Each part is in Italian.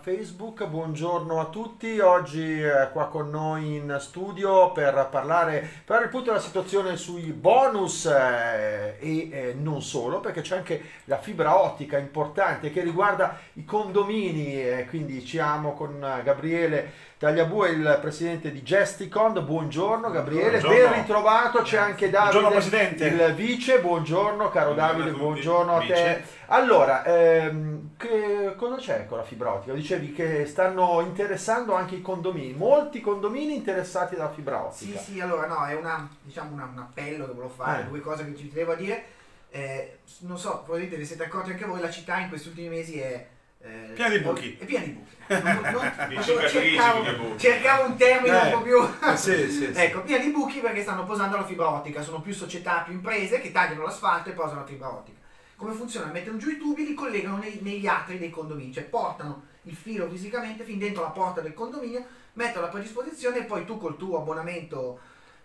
Facebook, buongiorno a tutti, oggi eh, qua con noi in studio per parlare, per il punto della situazione sui bonus eh, e eh, non solo, perché c'è anche la fibra ottica importante che riguarda i condomini, eh, quindi ci amo con Gabriele Tagliabue, il presidente di Gesticond, buongiorno Gabriele, buongiorno. ben ritrovato, c'è anche Davide, il vice, buongiorno caro buongiorno Davide, buongiorno a te. Allora, ehm, che, cosa c'è con la fibra ottica? Dicevi che stanno interessando anche i condomini, molti condomini interessati dalla fibra ottica. Sì, sì, allora no, è una, diciamo una, un appello che volevo fare, eh. due cose che ci tenevo a dire. Eh, non so, probabilmente vi siete accorti anche voi, la città in questi ultimi mesi è... Eh, piena di buchi. È piena di buchi. Non, non, cercavo, cercavo, un termine un po' più... Eh, sì, sì, ecco, piena di buchi perché stanno posando la fibra ottica, sono più società, più imprese che tagliano l'asfalto e posano la fibra ottica come funziona? Mettono giù i tubi, li collegano nei, negli atri dei condomini, cioè portano il filo fisicamente fin dentro la porta del condominio, mettono a predisposizione e poi tu col tuo abbonamento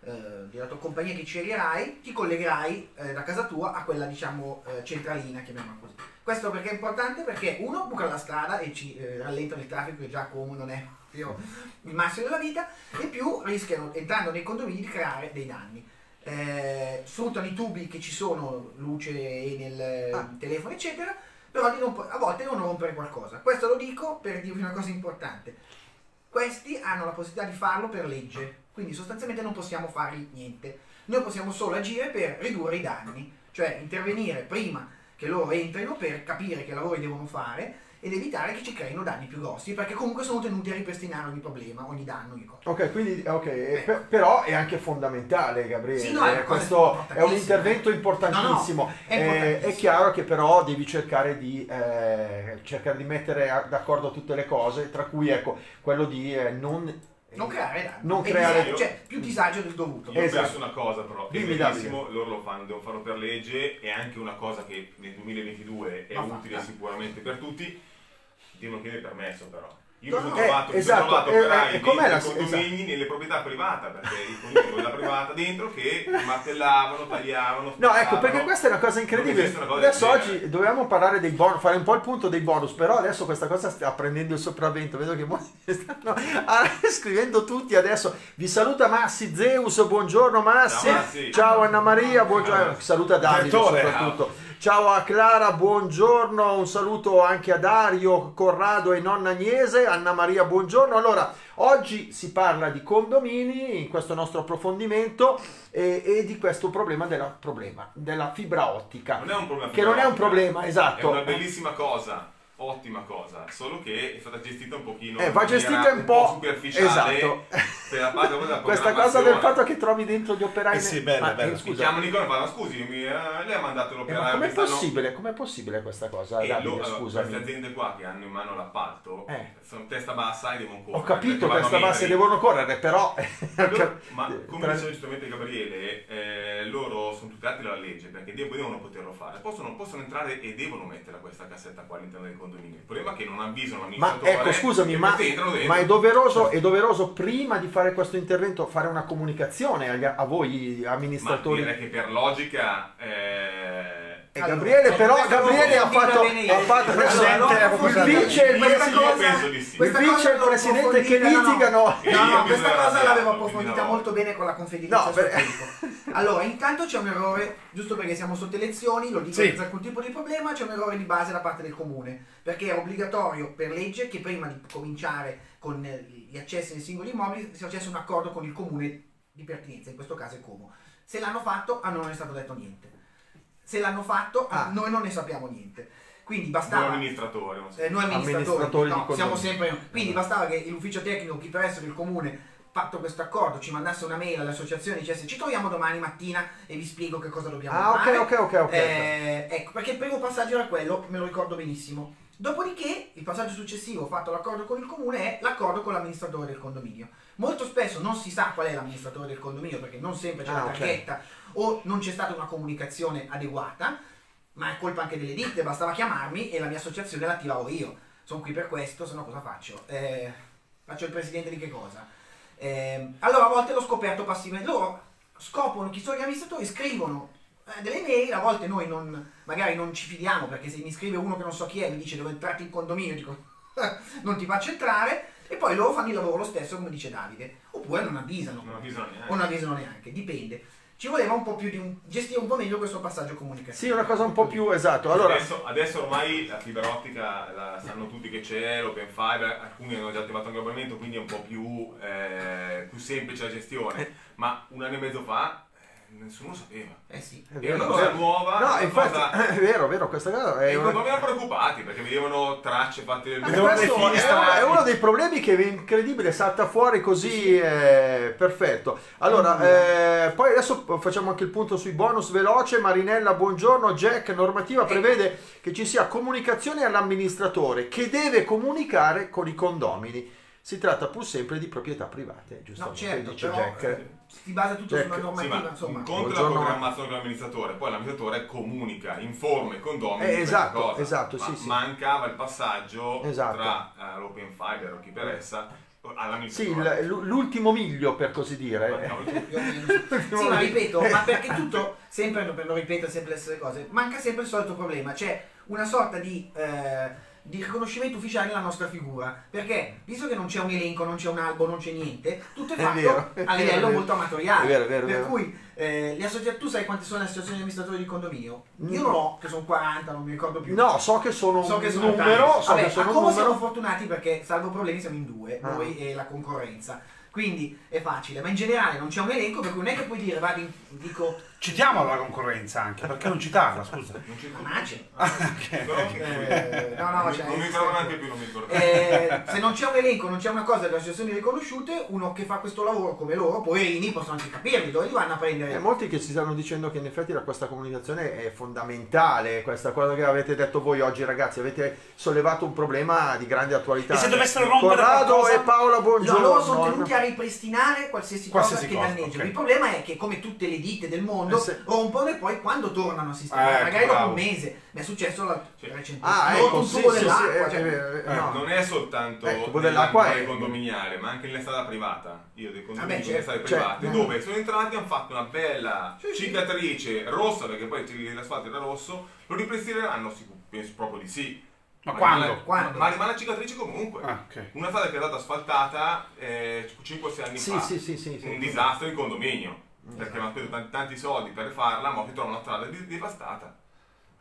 eh, della tua compagnia che sceglierai, ti collegherai eh, da casa tua a quella diciamo eh, centralina, chiamiamola così. Questo perché è importante? Perché uno buca la strada e ci eh, rallenta il traffico che già come non è il massimo della vita e più rischiano entrando nei condomini di creare dei danni eh, sfruttano i tubi che ci sono, luce nel ah. telefono, eccetera, però a volte devono rompere qualcosa. Questo lo dico per dirvi una cosa importante. Questi hanno la possibilità di farlo per legge, quindi sostanzialmente non possiamo fare niente. Noi possiamo solo agire per ridurre i danni, cioè intervenire prima che loro entrino per capire che lavori devono fare ed evitare che ci creino danni più grossi, perché comunque sono tenuti a ripristinare ogni problema, ogni danno, ogni cosa. Ok, quindi okay, eh. per, però è anche fondamentale, Gabriele. Sì, no, è questo è un intervento importantissimo. No, no, è, eh, è, chiaro che però devi cercare di, eh, cercare di mettere d'accordo tutte le cose, tra cui ecco, quello di eh, non non creare danni. Non creare... Disagio, cioè più disagio del dovuto. Io esatto. penso una cosa però, è benissimo, loro lo fanno, devono farlo per legge, è anche una cosa che nel 2022 è Ma utile fatta. sicuramente per tutti devono chiedere permesso però. Io mi sono trovato, eh, esatto, trovato eh, operai eh, nei la, condomini esatto. nelle proprietà private, perché i condomini della privata dentro che martellavano, tagliavano. No, ecco, perché questa è una cosa incredibile. Cosa adesso oggi dovevamo parlare dei bonus, fare un po' il punto dei bonus, però adesso questa cosa sta prendendo il sopravvento. Vedo che molti stanno scrivendo tutti adesso. Vi saluta Massi Zeus, buongiorno Massi. Ciao, Massi. Ciao Anna Maria, buongiorno. Saluta Davide soprattutto. Ciao a Clara, buongiorno, un saluto anche a Dario, Corrado e nonna Agnese, Anna Maria, buongiorno. Allora, oggi si parla di condomini in questo nostro approfondimento e, e di questo problema della, problema della, fibra ottica. Non è un problema. Che non è un problema, esatto. È una bellissima cosa ottima cosa, solo che è stata gestita un pochino eh, va gestita un, po', un po' superficiale esatto. Della questa cosa del fatto che trovi dentro gli operai eh sì, bene, ma, bene. scusa. chiamo Nicola ma scusi mi, eh, lei ha mandato l'operaio eh, ma com'è possibile, no... com'è possibile questa cosa eh, Davide, lo, allora, queste aziende qua che hanno in mano l'appalto eh. sono testa bassa e devono correre ho capito testa bassa e devono correre però loro, ma come diceva giustamente Gabriele eh, loro sono tutelati dalla legge perché devono poterlo fare. Possono, possono entrare e devono mettere questa cassetta qua all'interno del condominio. Il problema è che non avvisano. Ma ecco, scusami, ma, ma è, doveroso, è, doveroso, prima di fare questo intervento fare una comunicazione a, a voi amministratori? Ma direi che per logica... Eh, e Gabriele allora, però Gabriele ha fatto, ha fatto allora, il vice il presidente, il vice il presidente che litigano. No no questa cosa l'avevo approfondita molto bene con la Confederazione no, per... allora intanto c'è un errore giusto perché siamo sotto elezioni lo dico sì. senza alcun tipo di problema c'è un errore di base da parte del comune perché è obbligatorio per legge che prima di cominciare con gli accessi nei singoli immobili sia accesso un accordo con il comune di pertinenza in questo caso è Como. Se l'hanno fatto a noi non è stato detto niente se l'hanno fatto, ah. noi non ne sappiamo niente. Quindi bastava. Noi amministratori. Eh, noi amministratori. No, siamo sempre. Quindi esatto. bastava che l'ufficio tecnico, chi presso il comune, fatto questo accordo, ci mandasse una mail all'associazione e dicesse ci troviamo domani mattina e vi spiego che cosa dobbiamo ah, fare. Ah, ok, ok, ok. okay. Eh, ecco, perché il primo passaggio era quello, me lo ricordo benissimo. Dopodiché, il passaggio successivo fatto l'accordo con il comune è l'accordo con l'amministratore del condominio. Molto spesso non si sa qual è l'amministratore del condominio perché non sempre c'è ah, la targhetta okay. o non c'è stata una comunicazione adeguata, ma è colpa anche delle ditte, bastava chiamarmi e la mia associazione l'attivavo io. Sono qui per questo, se no cosa faccio? Eh, faccio il presidente di che cosa? Eh, allora a volte l'ho scoperto passivamente. Loro scoprono chi sono gli amministratori, scrivono eh, delle mail, a volte noi non, magari non ci fidiamo perché se mi scrive uno che non so chi è mi dice dove entrate in condominio, dico non ti faccio entrare e poi loro fanno il lavoro lo stesso come dice Davide oppure non avvisano, non avvisano neanche. o non avvisano neanche dipende ci voleva un po' più di un gestire un po' meglio questo passaggio comunicativo. Sì, una cosa un po' più esatto. Allora... Adesso, adesso, ormai la fibra ottica la sanno tutti che c'è, l'open fiber, alcuni hanno già attivato anche l'abbonamento, quindi è un po' più, eh, più semplice la gestione. Eh. Ma un anno e mezzo fa nessuno lo sapeva. Eh sì. È, vero, una cosa vero. nuova. No, infatti, cosa... è vero, vero, questa cosa è... E una... non erano preoccupati perché vedevano tracce fatte... Eh, questo è, è, uno dei problemi che è incredibile, salta fuori così, eh, perfetto. Allora, mm. eh, poi adesso facciamo anche il punto sui bonus veloce. Marinella, buongiorno. Jack, normativa prevede che ci sia comunicazione all'amministratore che deve comunicare con i condomini. Si tratta pur sempre di proprietà private, giustamente, no, certo, dice però, Jack. Eh, si basa tutto Jack. sulla normativa, sì, insomma. Un conto la programmazione dell'amministratore, poi l'amministratore comunica, informa i condomini eh, esatto, esatto, Ma sì, sì. mancava il passaggio esatto. tra uh, l'open fiber o chi per essa sì, l'ultimo miglio per così dire. sì, ma ripeto, ma perché tutto, sempre per non ripetere sempre le stesse cose, manca sempre il solito problema, c'è una sorta di... Eh, di riconoscimento ufficiale della nostra figura. Perché, visto che non c'è un elenco, non c'è un albo, non c'è niente, tutto è fatto è a livello molto amatoriale. Vero, vero, per cui eh, le associazioni, tu sai quante sono le associazioni di amministratori di condominio? Io non ho, che sono 40, non mi ricordo più. No, so che sono so un che sono numero. So Vabbè, che sono a come siamo fortunati perché, salvo problemi, siamo in due, ah. noi e la concorrenza. Quindi è facile, ma in generale non c'è un elenco, per cui non è che puoi dire, vado in, dico Citiamo la concorrenza anche, perché non citarla, scusa. Non ci Manace. Ah, okay. eh, no, no, cioè, non mi ricordo neanche più, non mi ricordo. Eh, se non c'è un elenco, non c'è una cosa delle associazioni riconosciute, uno che fa questo lavoro come loro, poverini, possono anche capirli, dove li vanno a prendere? E molti che ci stanno dicendo che in effetti questa comunicazione è fondamentale, questa cosa che avete detto voi oggi ragazzi, avete sollevato un problema di grande attualità. E se dovessero rompere Corrado qualcosa... e Paola, buongiorno. No, loro sono tenuti a ripristinare qualsiasi, qualsiasi cosa, cosa che danneggia. Okay. Il problema è che come tutte le ditte del mondo, eh se... rompono e poi quando tornano a sistemare, eh, magari dopo un mese, mi è successo la, cioè, recentemente, ah, ecco, un tubo sì, dell'acqua. Sì, cioè, eh, eh, no. Non è soltanto eh, tubo dell'acqua è condominiale, ma anche nella strada privata. Io dei condomini Vabbè, certo, strade private, dove sono entrati e hanno fatto una bella cicatrice rossa, perché poi l'asfalto era rosso, lo ripristineranno, penso proprio di sì. Ma, ma quando? Rimane, quando? Ma rimane cicatrice comunque. Ah, okay. Una strada che è stata asfaltata eh, 5-6 anni sì, fa. Sì, sì, sì, un disastro in condominio perché hanno speso tanti, tanti, soldi per farla, ma si trova una strada devastata.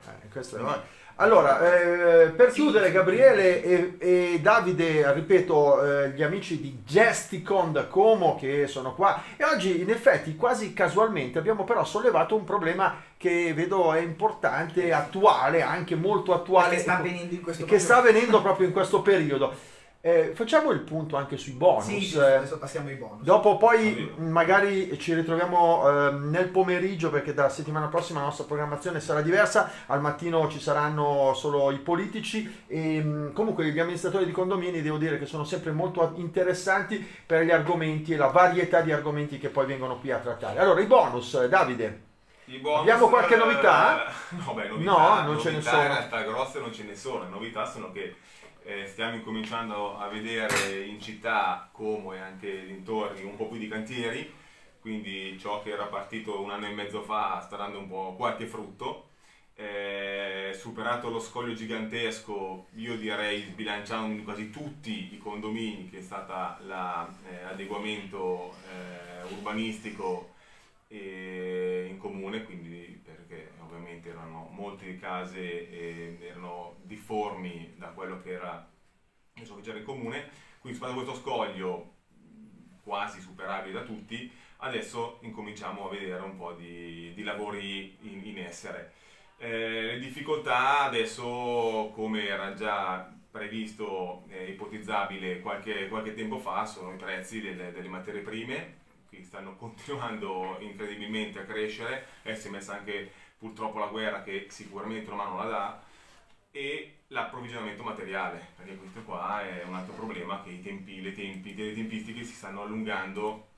Eh, questo è... Allora, eh, per chiudere, Gabriele e, e Davide, ripeto, eh, gli amici di Gesticon da Como che sono qua e oggi in effetti quasi casualmente abbiamo però sollevato un problema che vedo è importante, attuale, anche molto attuale. Che sta avvenendo in questo Che sta avvenendo proprio in questo periodo. Eh, facciamo il punto anche sui bonus. Sì, sì, adesso passiamo ai bonus. Dopo poi magari ci ritroviamo eh, nel pomeriggio perché dalla settimana prossima la nostra programmazione sarà diversa, al mattino ci saranno solo i politici e mm, comunque gli amministratori di condomini devo dire che sono sempre molto interessanti per gli argomenti e la varietà di argomenti che poi vengono qui a trattare. Allora i bonus, eh, Davide. Bonus, Abbiamo qualche novità? No, beh, novità, no, non ce ne sono. In realtà grosse non ce ne sono, le novità sono che eh, stiamo incominciando a vedere in città, Como e anche dintorni, un po' più di cantieri, quindi ciò che era partito un anno e mezzo fa sta dando un po' qualche frutto. Eh, superato lo scoglio gigantesco, io direi sbilanciando quasi tutti i condomini, che è stato l'adeguamento eh, eh, urbanistico in comune, quindi erano molte case e erano difformi da quello che era so che c'era comune, quindi superato questo scoglio quasi superabile da tutti, adesso incominciamo a vedere un po' di, di lavori in, in essere. Eh, le difficoltà adesso, come era già previsto eh, ipotizzabile qualche, qualche, tempo fa, sono i prezzi delle, delle materie prime, che stanno continuando incredibilmente a crescere, e si è messa anche purtroppo la guerra che sicuramente una mano la dà, e l'approvvigionamento materiale, perché questo qua è un altro problema che tempi, le, tempi, le tempistiche si stanno allungando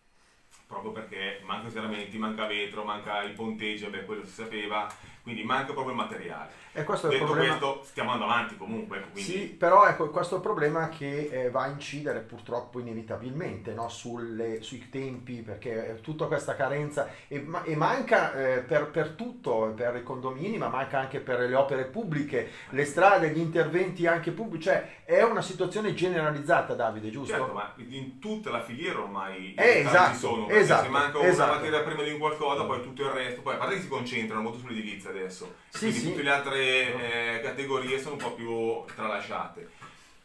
proprio perché manca serramenti, manca vetro, manca il ponteggio, beh quello si sapeva, quindi manca proprio il materiale. E questo è il Detto problema. questo, stiamo andando avanti comunque. ecco, Quindi, Sì, però ecco, questo è il problema che eh, va a incidere purtroppo inevitabilmente no, sulle- sui tempi, perché eh, tutta questa carenza e, ma- e manca eh, per, per tutto, per i condomini, ma manca anche per le opere pubbliche, le strade, gli interventi anche pubblici, cioè è una situazione generalizzata Davide, giusto? Certo, ma in tutta la filiera ormai Eh, esatto, sono, esatto, se manca esatto. una materia prima di un qualcosa, poi tutto il resto, poi a parte che si concentrano molto sull'edilizia adesso, Sì, quindi sì. tutte le altre eh, categorie sono un po' più tralasciate.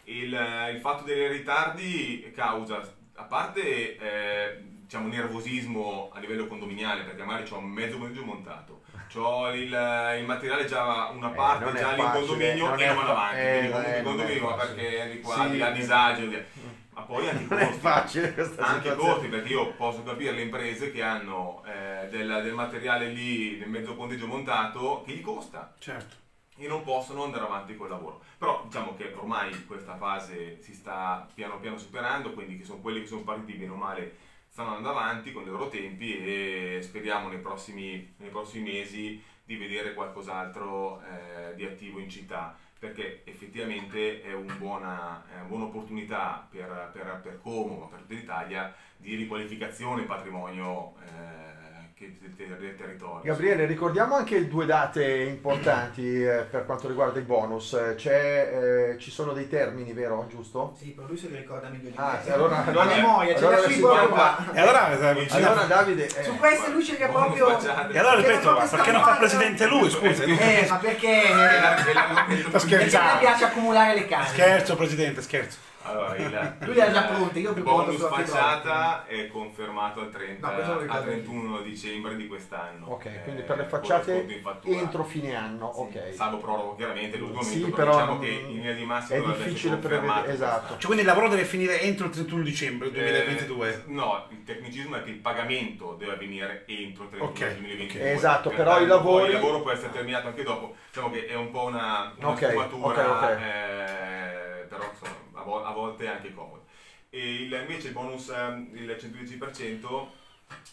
Il, eh, il fatto dei ritardi causa, a parte eh, diciamo nervosismo a livello condominiale, perché magari un mezzo pomeriggio montato, ho il, il materiale già una Eh, parte è già lì in condominio e non vado avanti, eh, quindi comunque eh, il condominio facile. perché di qua Sì. di là disagio, di- ma poi anche i Non è costi. facile questa Anche situazione. costi, perché io posso capire le imprese che hanno eh, del, del materiale lì, del mezzo ponteggio montato, che gli costa Certo. e non possono andare avanti col lavoro. Però diciamo che ormai questa fase si sta piano piano superando, quindi che sono quelli che sono partiti bene o male stanno andando avanti con i loro tempi e speriamo nei prossimi, nei prossimi mesi di vedere qualcos'altro eh, di attivo in città perché effettivamente è, un buona, è una buona opportunità per, per, per Como, ma per tutta l'Italia, di riqualificazione patrimonio eh, che- del, del territorio. Gabriele, ricordiamo anche due date importanti eh, per quanto riguarda i bonus. Eh, C'è, eh, ci sono dei termini, vero? Giusto? Sì, però lui se li ricorda meglio di Ah, me. allora- a allora- memoria, allora sui si qua. E allora, Allora Davide, eh, Su queste lui ce li ha proprio... e allora ripeto, perché non fa presidente lui? Scusa, Eh, ma perché... Sto Perché scherzando. piace accumulare le case. Scherzo, presidente, scherzo. Allora, il, Lui le ha già pronte, io il più pronto bonus sulla facciata è confermato al, 30, No, al ricordo 31 dicembre di quest'anno. ok, Eh, quindi per le facciate entro fine anno, Sì, ok. Salvo prorogo chiaramente l'ultimo Sì, momento, però diciamo che in linea di massima è difficile prevedere, esatto. Cioè, quindi il lavoro deve finire entro il 31 dicembre 2022. Eh, no, il tecnicismo è che il pagamento deve avvenire entro il 31 Ok, 2022. ok. Esatto, Per però i tanto poi lavori- Il lavoro può essere terminato anche dopo, diciamo che è un po' una, una Ok, sfumatura, ok, ok. eh, però insomma, a, vo- a volte è anche comodo. E il- invece il bonus, ehm, il 110%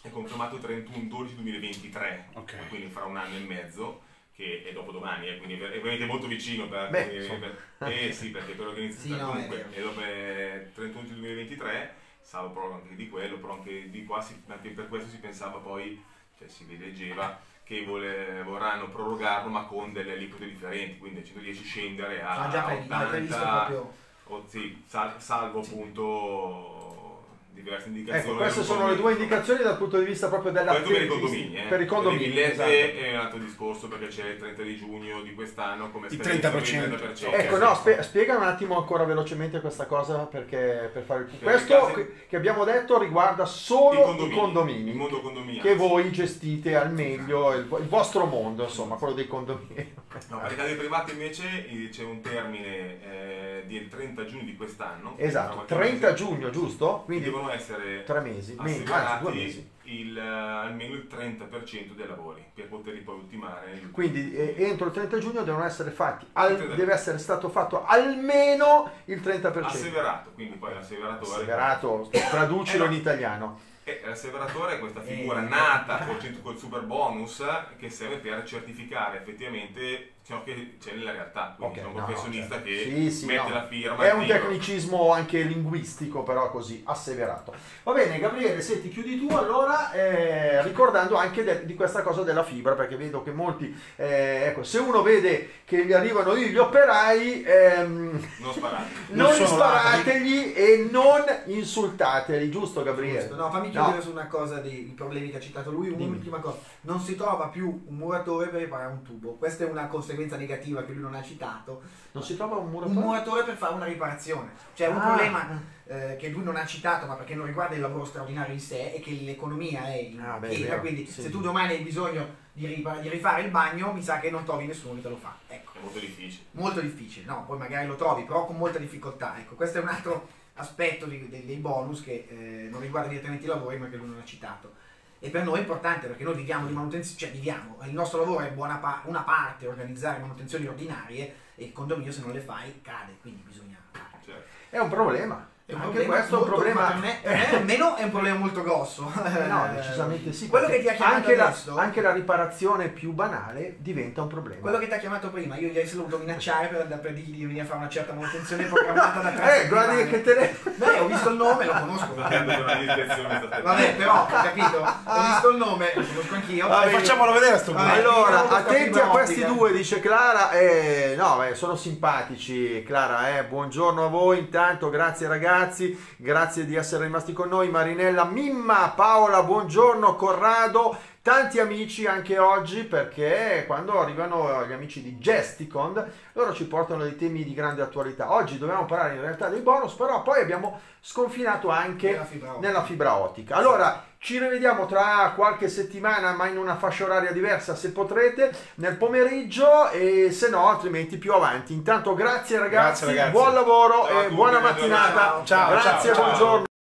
è confermato 31-12-2023, Ok. quindi fra un anno e mezzo che è dopodomani, eh, quindi è veramente molto vicino per, Beh, insomma. per- eh sì, perché quello che inizia Sì, no, è comunque e dopo è 31 2023, salvo però anche di quello, però anche di qua si- anche per questo si pensava poi, cioè si leggeva che vole- vorranno prorogarlo ma con delle aliquote differenti, quindi 110 scendere a Ah, già previsto, è previsto 80, proprio... o sì, sal- salvo appunto diverse indicazioni. Ecco, queste sono le due indicazioni dal punto di vista proprio della questo per i condomini, eh. Per i condomini, Per villette esatto. è un altro discorso perché c'è il 30 di giugno di quest'anno come Il scadenza 30%. del 30%. Ecco, no, sì. spie- spiega un attimo ancora velocemente questa cosa perché per fare il le Questo case- che- abbiamo detto riguarda I solo condomini, i condomini, il mondo condominiale. che voi gestite al meglio il, il vostro mondo, insomma, quello dei condomini. No, per i casi privati invece eh, c'è un termine eh, del 30 giugno di quest'anno. Esatto, Tra qualche 30 mese, giugno, giusto? Quindi devono essere tre mesi, anzi due mesi. il, eh, almeno il 30% dei lavori per poterli poi ultimare. ultimi- Quindi eh, entro il 30 giugno devono essere fatti, al- Il 30. deve essere stato fatto almeno il 30%. Asseverato, quindi poi l'asseveratore. Asseverato, traducilo Eh, in italiano. E l'asseveratore è questa figura Eh. nata col, col super bonus che serve per certificare effettivamente ciò che c'è nella realtà. Quindi Ok, c'è un no, professionista certo. che Sì, sì, mette no. la firma. È un tecnicismo anche linguistico, però così asseverato. Va bene, Gabriele, senti, chiudi tu allora, eh, ricordando anche de- di questa cosa della fibra, perché vedo che molti, eh, ecco, se uno vede che gli arrivano gli operai, ehm, Non sparate. non, Non sparategli e non insultateli, giusto Gabriele? Giusto. No, fammi No. chiudere su una cosa dei problemi che ha citato lui. Dimmi. Un'ultima cosa: non si trova più un muratore per riparare un tubo. Questa è una conseguenza negativa che lui non ha citato. Non si trova un Un muratore? muratore per fare una riparazione. Cioè, un Ah. problema eh, che lui non ha citato, ma perché non riguarda il lavoro straordinario in sé, è che l'economia è in Ah, beh, vero. Quindi, Sì. se tu domani hai bisogno di, ripa- di rifare il bagno, mi sa che non trovi nessuno che te lo fa. Ecco. È molto difficile. molto difficile, no, poi magari lo trovi, però con molta difficoltà. Ecco, questo è un altro aspetto di- dei, dei bonus che eh, non riguarda direttamente i lavori, ma che lui non ha citato. E per noi è importante perché noi viviamo di manutenzione, cioè viviamo, il nostro lavoro è buona pa- una parte organizzare manutenzioni ordinarie e il condominio se non le fai cade, quindi bisogna. Certo. È un problema. È un Anche questo è un problema- ma Per me, per me almeno è un problema molto grosso. Eh, No, decisamente sì. Quello che ti ha chiamato anche la, adesso, anche la riparazione più banale diventa un problema. quello che ti ha chiamato prima, io gli hai dovuto minacciare per, per dirgli di venire a fare una certa manutenzione programmata da tre Eh, guardi che telefono. Beh, ho visto il nome, lo conosco. Vabbè, però, ho capito, ho visto il nome, lo conosco anch'io. Ah, Eh, facciamolo vedere sto Vabbè. Allora, attenti a questi due, dice Clara. Eh, no, beh, sono simpatici, Clara. Eh. Buongiorno a voi, intanto, grazie ragazzi, grazie di essere rimasti con noi. Marinella, Mimma, Paola, buongiorno, Corrado. Tanti amici anche oggi perché quando arrivano gli amici di Gesticon loro ci portano dei temi di grande attualità. Oggi dobbiamo parlare in realtà dei bonus, però poi abbiamo sconfinato anche Nella fibra ottica. nella fibra ottica. Allora, ci rivediamo tra qualche settimana, ma in una fascia oraria diversa se potrete, nel pomeriggio e se no, altrimenti più avanti. Intanto grazie ragazzi, Grazie, ragazzi. buon lavoro Ciao e tutti, buona mattinata. giornata. Ciao, grazie, ciao, ciao. buongiorno.